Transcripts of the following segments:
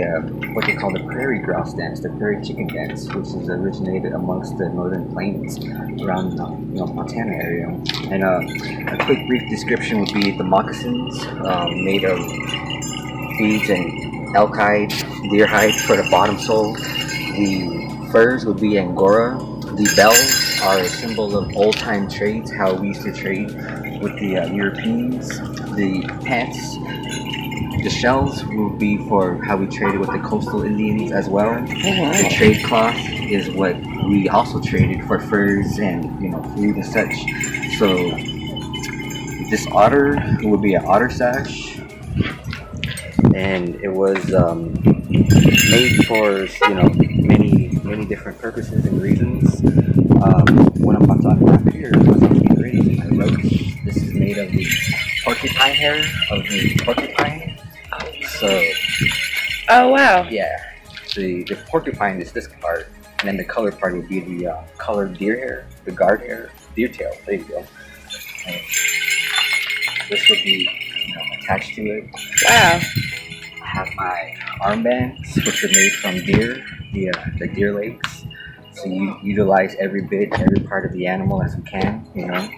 uh, what they call the prairie grouse dance, the prairie chicken dance, which is originated amongst the northern plains around uh, you know Montana area. And uh, a quick brief description would be the moccasins um, made of beads and elk hide, deer hide for the bottom sole. The furs would be angora. The bells are a symbol of old time trades, how we used to trade with the uh, Europeans. The pants the shells will be for how we traded with the coastal Indians as well. The trade cloth is what we also traded for furs and you know food and such. So this otter would be an otter sash, and it was um, made for you know many many different purposes and reasons. Um, what I'm about to unwrap here was actually my roach. This is made of the porcupine hair of the porcupine. So Oh wow. yeah, the the porcupine is this part, and then the colored part would be the uh, colored deer hair, the guard hair, deer tail. There you go. And this would be you know attached to it. Wow. I have my armbands, which are made from deer, the uh, the deer legs. So you utilize every bit, every part of the animal as you can, you know.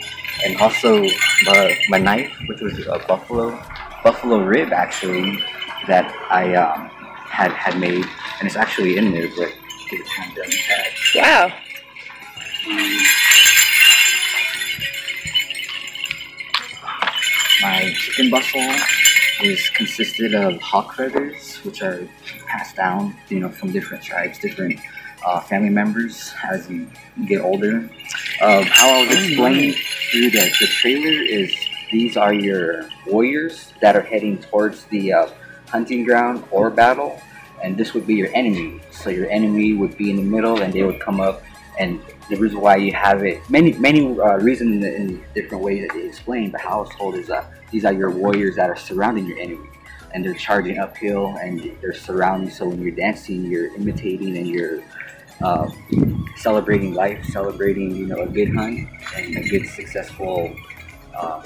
And also my, my knife, which was a buffalo buffalo rib actually that I um, had had made, and it's actually in there, but it kind of doesn't tag. Wow. My chicken bustle is consisted of hawk feathers, which are passed down, you know, from different tribes, different uh, family members as you get older. Um, how I was explained through the, the trailer is these are your warriors that are heading towards the uh, hunting ground or battle, and this would be your enemy. So your enemy would be in the middle, and they would come up. And the reason why you have it, many many uh, reasons in, different ways that they explain, but told is that these are your warriors that are surrounding your enemy, and they're charging uphill, and they're surrounding. So when you're dancing, you're imitating and you're uh, celebrating life, celebrating you know a good hunt and a good successful uh,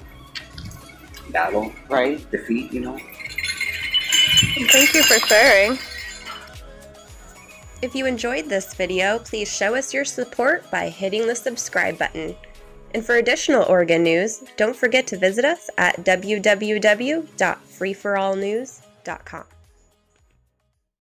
battle, Right. defeat. You know. Thank you for sharing. If you enjoyed this video, please show us your support by hitting the subscribe button. And for additional Oregon news, don't forget to visit us at www.freeforallnews.com.